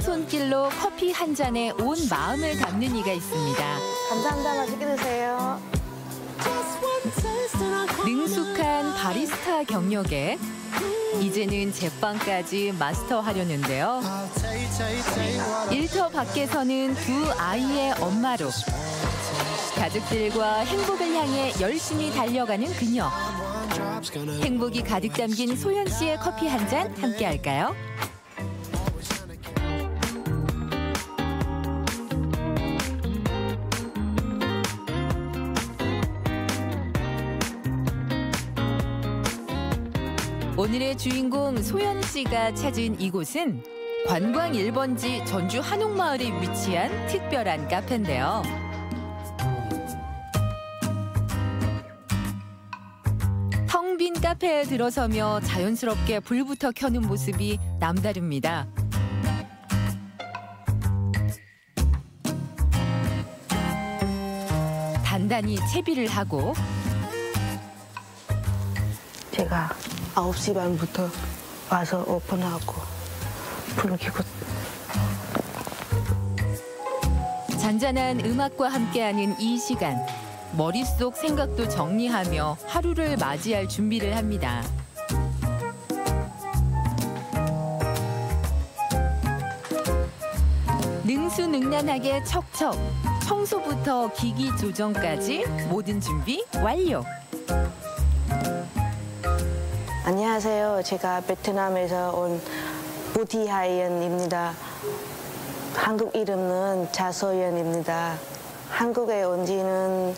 따뜻한 손길로 커피 한 잔에 온 마음을 담는 이가 있습니다. 감사합니다. 맛있게 드세요. 능숙한 바리스타 경력에 이제는 제빵까지 마스터하려는데요. 일터 밖에서는 두 아이의 엄마로 가족들과 행복을 향해 열심히 달려가는 그녀. 행복이 가득 담긴 소연 씨의 커피 한 잔 함께 할까요? 오늘의 주인공 소연 씨가 찾은 이곳은 관광 1번지 전주 한옥마을에 위치한 특별한 카페인데요. 텅 빈 카페에 들어서며 자연스럽게 불부터 켜는 모습이 남다릅니다. 단단히 채비를 하고 제가 9시 반부터 와서 오픈하고 불 켜고 잔잔한 음악과 함께하는 이 시간 머릿속 생각도 정리하며 하루를 맞이할 준비를 합니다. 능수능란하게 척척 청소부터 기기 조정까지 모든 준비 완료. 안녕하세요. 제가 베트남에서 온 부디하이언입니다. 한국 이름은 자소연입니다. 한국에 온 지는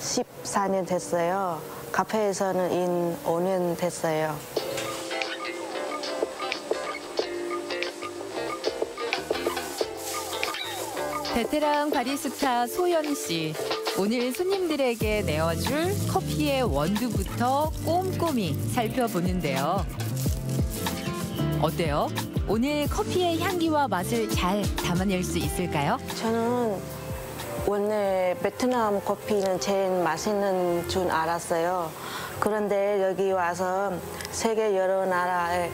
14년 됐어요. 카페에서는 인 5년 됐어요. 베테랑 바리스타 소연 씨. 오늘 손님들에게 내어줄 커피의 원두부터 꼼꼼히 살펴보는데요. 어때요? 오늘 커피의 향기와 맛을 잘 담아낼 수 있을까요? 저는 원래 베트남 커피는 제일 맛있는 줄 알았어요. 그런데 여기 와서 세계 여러 나라의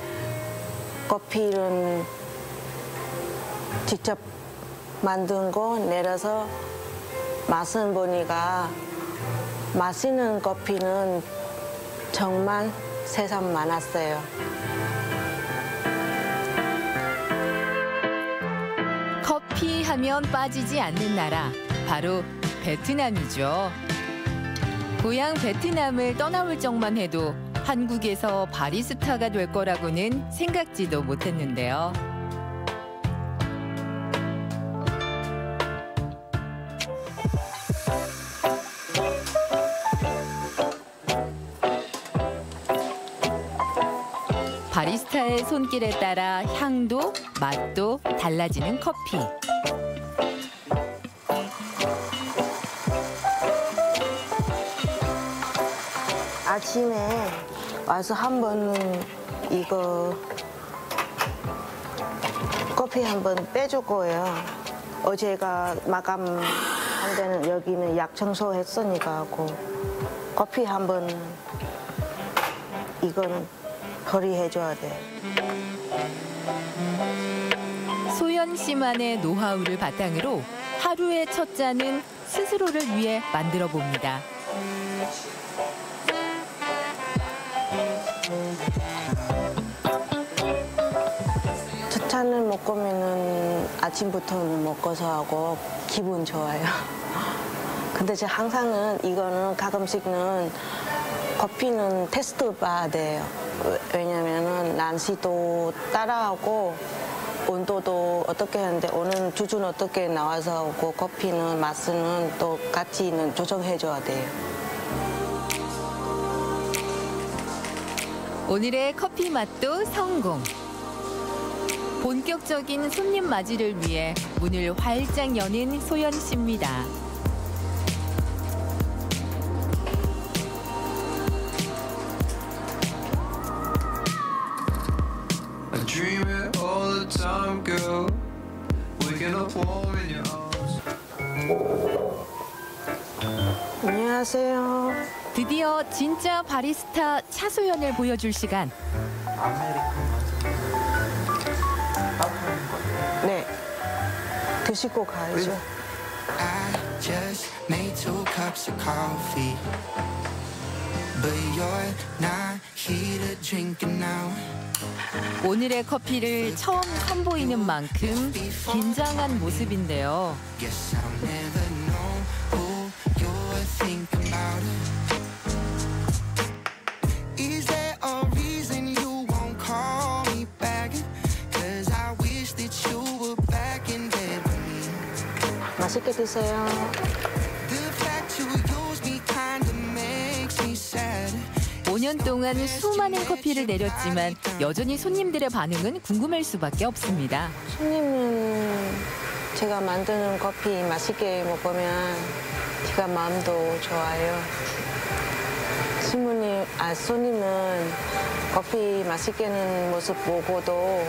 커피를 직접 만든 거 내려서 맛은 보니까 맛있는 커피는 정말 세상 많았어요. 커피 하면 빠지지 않는 나라 바로 베트남이죠. 고향 베트남을 떠나올 적만 해도 한국에서 바리스타가 될 거라고는 생각지도 못했는데요. 바리스타의 손길에 따라 향도 맛도 달라지는 커피. 아침에 와서 한 번은 이거 커피 한 번 빼줄 거예요. 어제가 마감한 데는 여기는 약 청소했으니까 하고 커피 한 번 이거는 처리해줘야 돼. 소연 씨만의 노하우를 바탕으로 하루의 첫 잔은 스스로를 위해 만들어 봅니다. 첫 잔을 먹으면은 아침부터는 먹어서 하고 기분 좋아요. 근데 제가 항상은 이거는 가끔씩은 커피는 테스트 봐야 돼요. 왜- 왜냐면은 난시도 따라하고 온도도 어떻게 하는데 오늘 주준 어떻게 나와서 오고 커피는 맛은 또 같이 는 조정해줘야 돼요. 오늘의 커피 맛도 성공. 본격적인 손님 맞이를 위해 문을 활짝 여는 소연 씨입니다. 안녕하세요. 드디어 진짜 바리스타 차소연을 보여줄 시간. 네. 드시고 가야죠. I just made two cups of coffee. But you're not here to drink it now. 오늘의 커피를 처음 선보이는 만큼 긴장한 모습인데요. 맛있게 드세요. Sad. 5년 동안 수많은 커피를 내렸지만 여전히 손님들의 반응은 궁금할 수밖에 없습니다. 손님은 제가 만드는 커피 맛있게 먹으면 제가 마음도 좋아요. 신부님, 아, 손님은 커피 맛있게 는 모습 보고도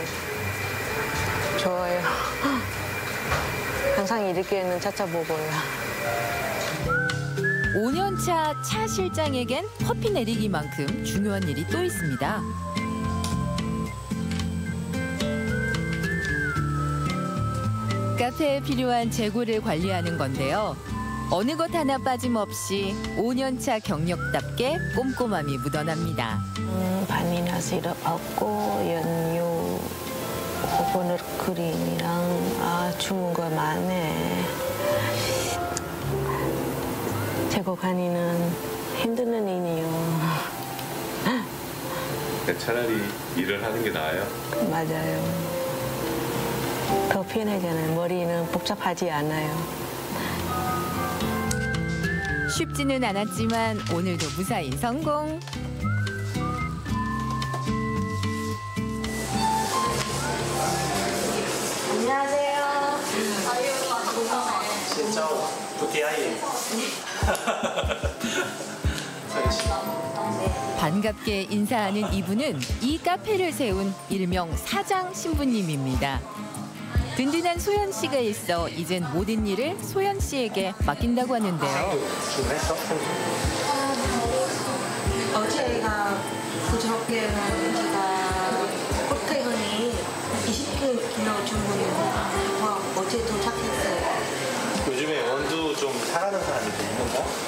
좋아요. 항상 이렇게는 찾아보고요. 5년차 차 실장에겐 커피 내리기만큼 중요한 일이 또 있습니다. 카페에 필요한 재고를 관리하는 건데요. 어느 것 하나 빠짐없이 5년차 경력답게 꼼꼼함이 묻어납니다. 음, 바닐라 시럽 없고 연유, 코코넛 크림 거. 재고 가니는 힘드는 일이요. 그러니까 차라리 일을 하는 게 나아요. 맞아요. 더 편하잖아요. 머리는 복잡하지 않아요. 쉽지는 않았지만 오늘도 무사히 성공. 반갑게 인사하는 이분은 이 카페를 세운 일명 사장 신부님입니다. 든든한 소연 씨가 있어 이젠 모든 일을 소연 씨에게 맡긴다고 하는데요. 어제가 제가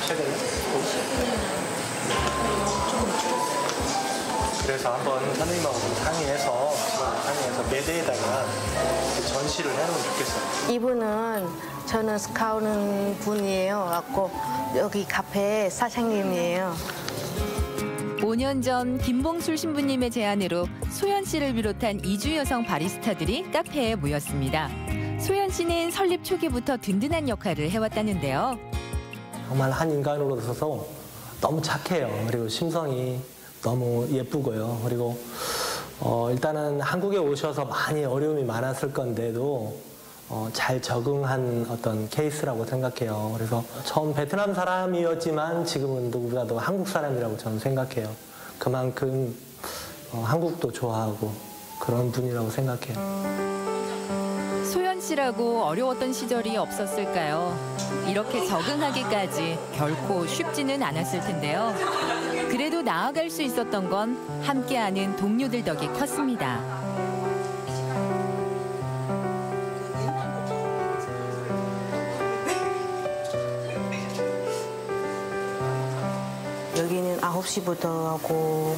최근에? 그래서 한번 선생님하고 좀 상의해서 상의해서 매대에다가 이렇게 전시를 해놓으면 좋겠어요. 이분은 저는 스카우는 분이에요. 갖고 여기 카페 사장님이에요. 5년 전 김봉술 신부님의 제안으로 소연 씨를 비롯한 이주 여성 바리스타들이 카페에 모였습니다. 소연 씨는 설립 초기부터 든든한 역할을 해왔다는데요. 정말 한 인간으로서 너무 착해요. 그리고 심성이 너무 예쁘고요. 그리고 어, 일단은 한국에 오셔서 많이 어려움이 많았을 건데도 어, 잘 적응한 어떤 케이스라고 생각해요. 그래서 처음 베트남 사람이었지만 지금은 누구보다도 한국 사람이라고 저는 생각해요. 그만큼 어, 한국도 좋아하고 그런 분이라고 생각해요. 소연 씨라고 어려웠던 시절이 없었을까요? 이렇게 적응하기까지 결코 쉽지는 않았을 텐데요. 그래도 나아갈 수 있었던 건 함께하는 동료들 덕이 컸습니다. 여기는 9시부터 하고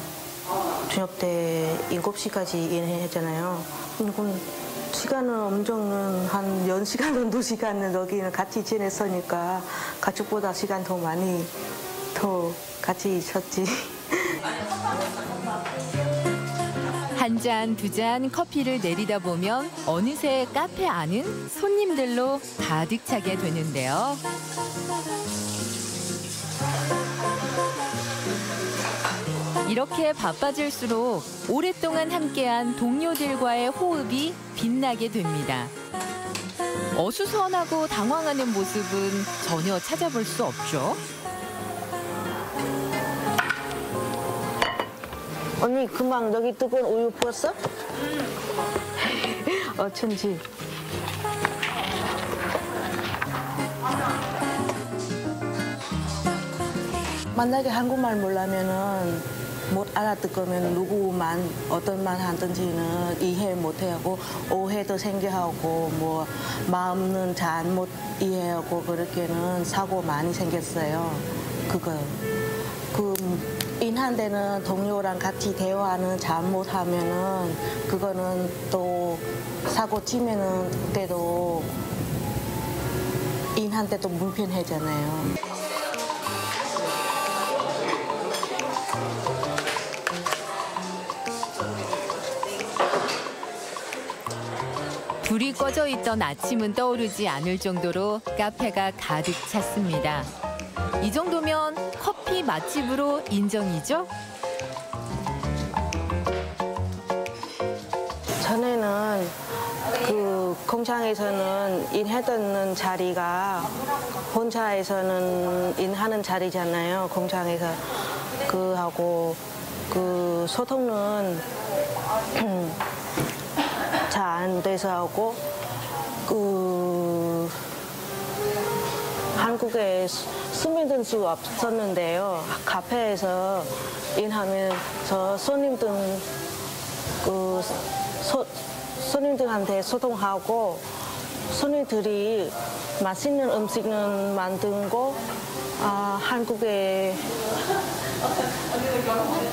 저녁 때 7시까지 일하잖아요. 이건 시간은 엄청은 한 10시간은 2시간은 여기는 같이 지냈으니까 가족보다 시간 더 많이 더 같이 있었지. 한 잔, 두 잔 커피를 내리다 보면 어느새 카페 안은 손님들로 가득 차게 되는데요. 이렇게 바빠질수록 오랫동안 함께한 동료들과의 호흡이 빛나게 됩니다. 어수선하고 당황하는 모습은 전혀 찾아볼 수 없죠. 언니 금방 여기 뜨거운 우유 부었어? 어쩐지. 만약에 한국말 몰라면은 못 알아듣으면 누구만 어떤 말 하든지는 이해 못하고 오해도 생겨하고 뭐 마음은 잘 못 이해하고 그렇게는 사고 많이 생겼어요. 그거 그 인한 데는 동료랑 같이 대화는 잘못하면은 그거는 또 사고 치면은 그때도 인한테도 불편하잖아요. 불이 꺼져 있던 아침은 떠오르지 않을 정도로 카페가 가득 찼습니다. 이 정도면 커피 맛집으로 인정이죠? 전에는 그 공장에서는 일하던 자리가 본사에서는 일하는 자리잖아요. 공장에서 그 하고 그 소통은 잘 안 돼서 하고 그 한국에 스며들 수 없었는데요. 카페에서 일하면서 손님들 그 소, 손님들한테 소통하고 손님들이 맛있는 음식을 만들고 아, 한국의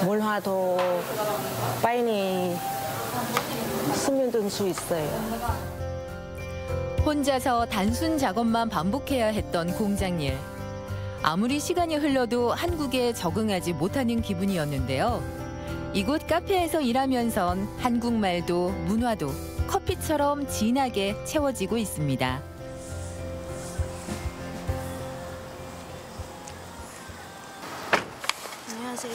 문화도 빨리 스며들 수 있어요. 혼자서 단순 작업만 반복해야 했던 공장 일. 아무리 시간이 흘러도 한국에 적응하지 못하는 기분이었는데요. 이곳 카페에서 일하면선 한국말도 문화도 커피처럼 진하게 채워지고 있습니다. 안녕하세요.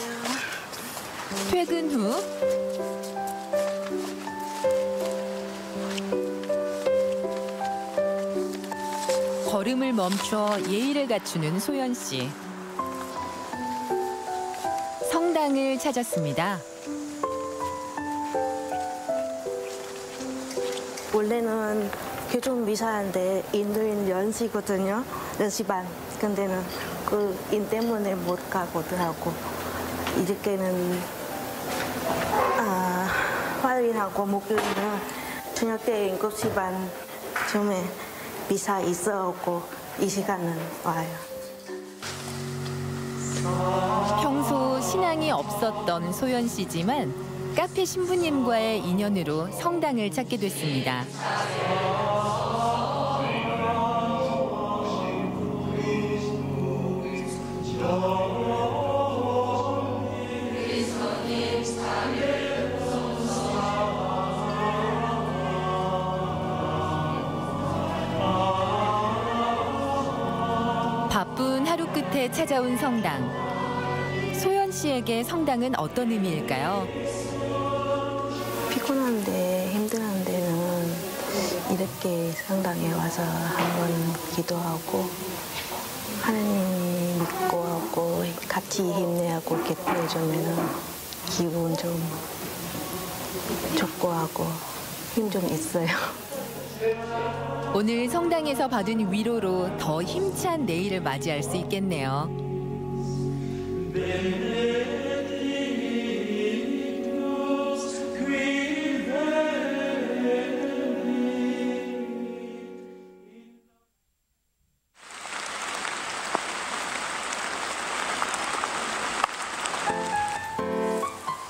퇴근 후 걸음을 멈춰 예의를 갖추는 소연 씨. 성당을 찾았습니다. 원래는 교종 미사인데 인도인 연시거든요. 연시반. 근데는 그 인 때문에 못 가거든하고 이렇게는 아, 화요일하고 목요일은 저녁 때 7시 반 쯤에 미사 있어갖고 이 시간은 와요. 평소 신앙이 없었던 소연 씨지만 카페 신부님과의 인연으로 성당을 찾게 됐습니다. 찾아온 성당. 소연 씨에게 성당은 어떤 의미일까요? 피곤한데 힘든 데는 이렇게 성당에 와서 한번 기도하고 하나님 믿고 하고 같이 힘내하고 보여주면 기분 좀 좋고 하고 힘 좀 있어요. 오늘 성당에서 받은 위로로 더 힘찬 내일을 맞이할 수 있겠네요.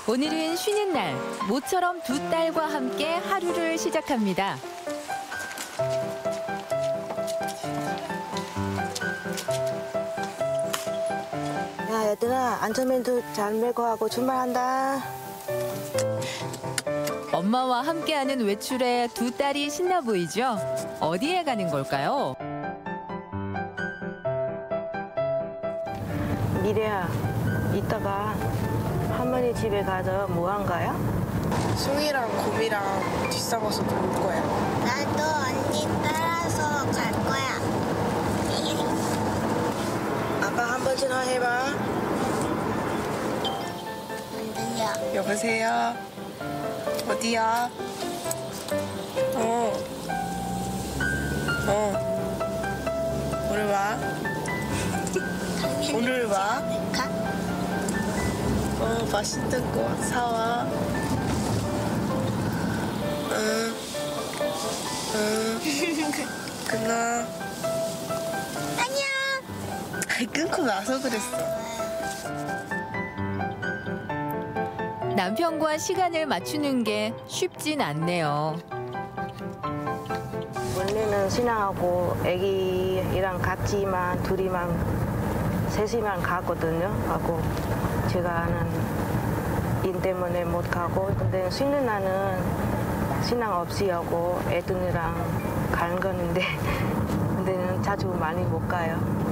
오늘은 쉬는 날, 모처럼 두 딸과 함께 하루를 시작합니다. 야 얘들아 안전벨트 잘 매고 하고 출발한다. 엄마와 함께하는 외출에 두 딸이 신나 보이죠? 어디에 가는 걸까요? 미래야 이따가 할머니 집에 가서 뭐 한가요? 숭이랑 곰이랑 뒷사과서 놀 거야. 나도 언니 따라서 갈 거야. 아빠 한 번 전화해봐. 여보세요? 어디야? 어. 어. 오늘 와? 오늘 와? 가? 어, 맛있는 거 사와. 응. 응. 끊어. 안녕. 끊고 나서 그랬어. 남편과 시간을 맞추는 게 쉽진 않네요. 원래는 신랑하고 아기랑 같이만 둘이만 셋이만 가거든요. 하고 제가 아는 일 때문에 못 가고 근데 쉬는 날은 신랑 없이 하고 애들이랑 가는 거는데 근데는 자주 많이 못 가요.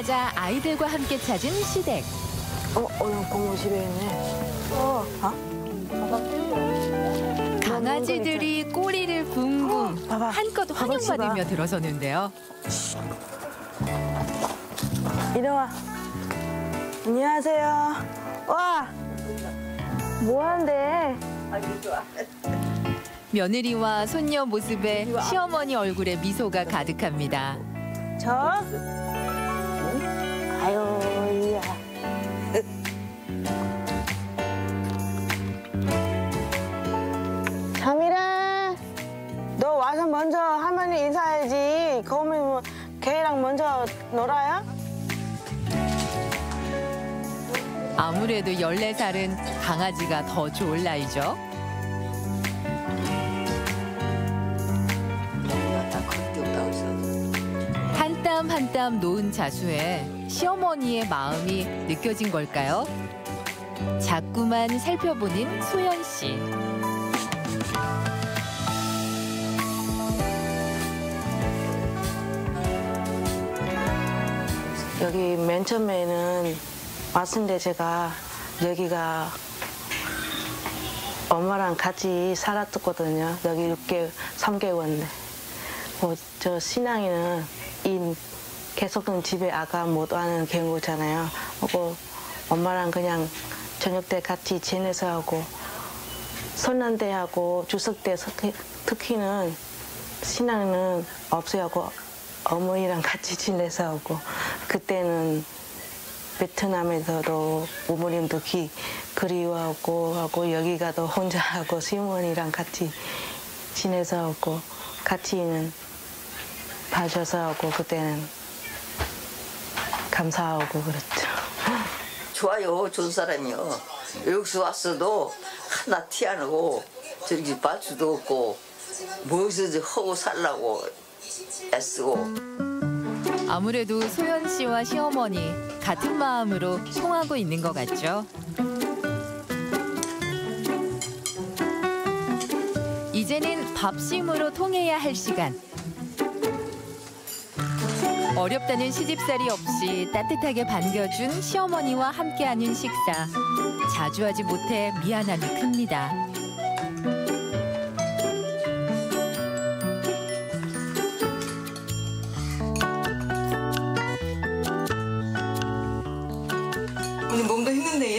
맞아 아이들과 함께 찾은 시댁. 어, 오늘 고모 집에 있네. 어, 아? 강아지들이 꼬리를 붕붕 봐봐. 한껏 환영받으며. 들어서는데요. 이리 와. 안녕하세요. 와. 뭐 하는데? 며느리와 손녀 모습에 시어머니 얼굴에 미소가 가득합니다. 저? 인사해야지. 거기 뭐 걔랑 먼저 놀아요? 아무래도 14살은 강아지가 더 좋을 나이죠. 한 땀 한 땀 놓은 자수에 시어머니의 마음이 느껴진 걸까요? 자꾸만 살펴보는 소연 씨. 여기 맨 처음에는 왔는데 제가 여기가 엄마랑 같이 살았거든요. 여기 6개월, 3개월인데. 뭐, 저 신앙이는 인 계속은 집에 아가 못 와는 경우잖아요. 하고 엄마랑 그냥 저녁 때 같이 지내서 하고 선난대 하고 주석 때 특히- 특히는 신앙은 없어요 하고 어머니랑 같이 지내서 하고 그때는 베트남에서도 부모님도 기, 그리워하고 하고 여기 가도 혼자 하고 시어머니랑 같이 지내서 하고 같이는 봐줘서 하고 그때는 감사하고 그랬죠. 좋아요, 좋은 사람이요. 여기서 왔어도 하나 티안 하고 저렇게 발주도 없고 무엇이든지 하고 살라고 애 아무래도 소연 씨와 시어머니 같은 마음으로 통하고 있는 것 같죠. 이제는 밥심으로 통해야 할 시간. 어렵다는 시집살이 없이 따뜻하게 반겨준 시어머니와 함께하는 식사. 자주 하지 못해 미안함이 큽니다.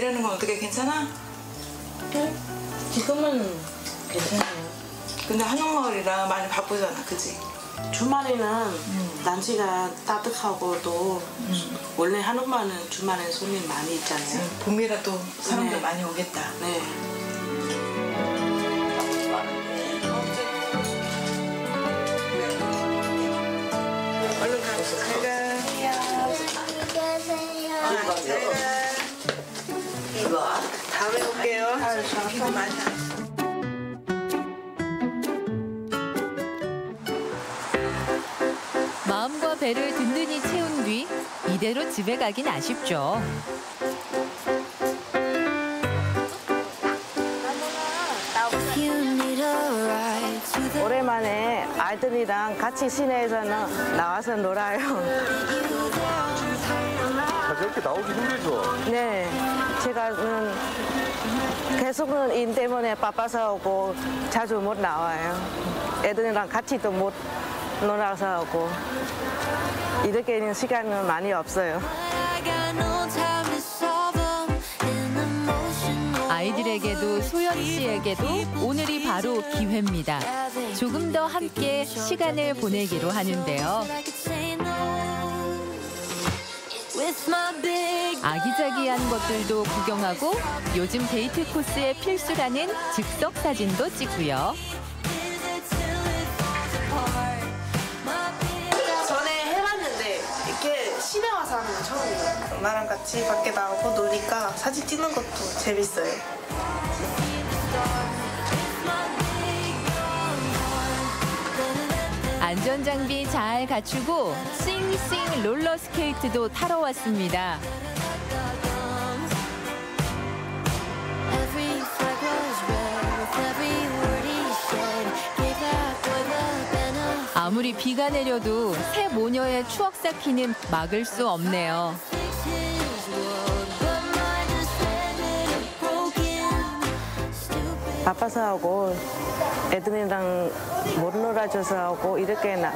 일하는 건 어떻게 괜찮아? 지금은 괜찮아요. 근데 한옥마을이라 많이 바쁘잖아, 그지? 주말에는 날씨가 따뜻하고도 원래 한옥마을은 주말에 손님 많이 있잖아요. 봄이라도 사람들 네. 많이 오겠다. 네. 얼른 가. 잘 가. 안녕하세요. 잘 가. 이거 다음에 올게요. 마음과 배를 든든히 채운 뒤 이대로 집에 가긴 아쉽죠. 오랜만에 아이들이랑 같이 시내에서는 나와서 놀아요. 저렇게 나오기 힘들죠? 네. 제가는 계속은 일 때문에 바빠서 오고 자주 못 나와요. 애들이랑 같이도 못 놀아서 오고 이렇게는 시간은 많이 없어요. 아이들 아이들에게도 소연 씨에게도 오늘이 바로 기회입니다. 조금 더 함께 시간을 보내기로 하는데요. 아기자기한 것들도 구경하고 요즘 데이트 코스의 필수라는 즉석 사진도 찍고요. 전에 해봤는데 이렇게 시내 와서 하는 건 처음이에요. 엄마랑 같이 밖에 나오고 노니까 사진 찍는 것도 재밌어요. 안전장비 잘 갖추고 싱싱 롤러스케이트도 타러 왔습니다. 아무리 비가 내려도 새 모녀의 추억 쌓기는 막을 수 없네요. 바빠서 하고 애들이랑 못 놀아줘서 하고 이렇게 나,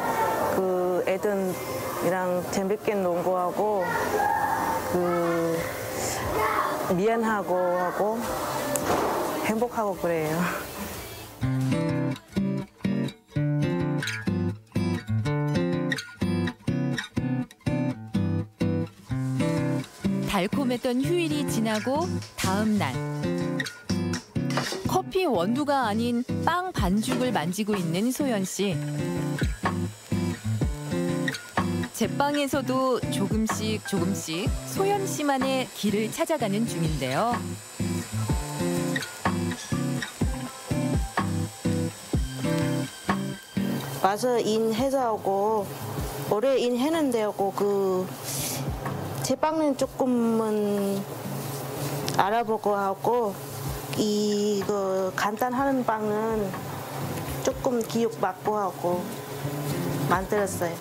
그 애들이랑 재밌게 놀고 하고 그 미안하고 하고 행복하고 그래요. 달콤했던 휴일이 지나고 다음 날 커피 원두가 아닌 빵 반죽을 만지고 있는 소연 씨. 제빵에서도 조금씩 조금씩 소연 씨만의 길을 찾아가는 중인데요. 와서 인해서 하고 올해 인했는데 하고 그 제빵은 조금은 알아보고 하고 이거 간단한 빵은 조금 기억 받고 하고 만들었어요.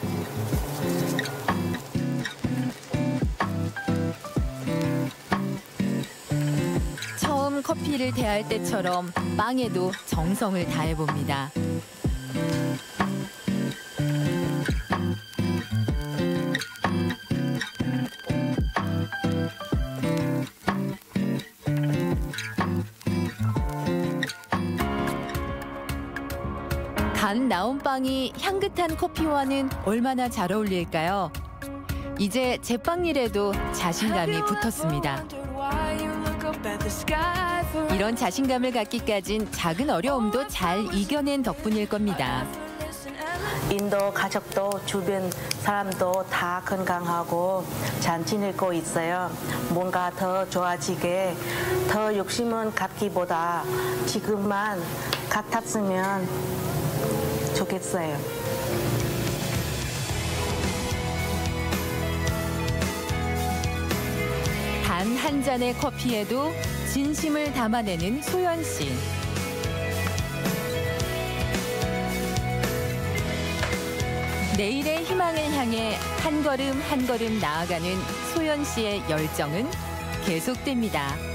처음 커피를 대할 때처럼 빵에도 정성을 다해봅니다. 간 나온 빵이 향긋한 커피와는 얼마나 잘 어울릴까요? 이제 제빵 일에도 자신감이 붙었습니다. 이런 자신감을 갖기까진 작은 어려움도 잘 이겨낸 덕분일 겁니다. 인도 가족도 주변 사람도 다 건강하고 잘 지내고 있어요. 뭔가 더 좋아지게 더 욕심은 갖기보다 지금만 같았으면 좋겠어요. 단 한 잔의 커피에도 진심을 담아내는 소연 씨. 내일의 희망을 향해 한 걸음 한 걸음 나아가는 소연 씨의 열정은 계속됩니다.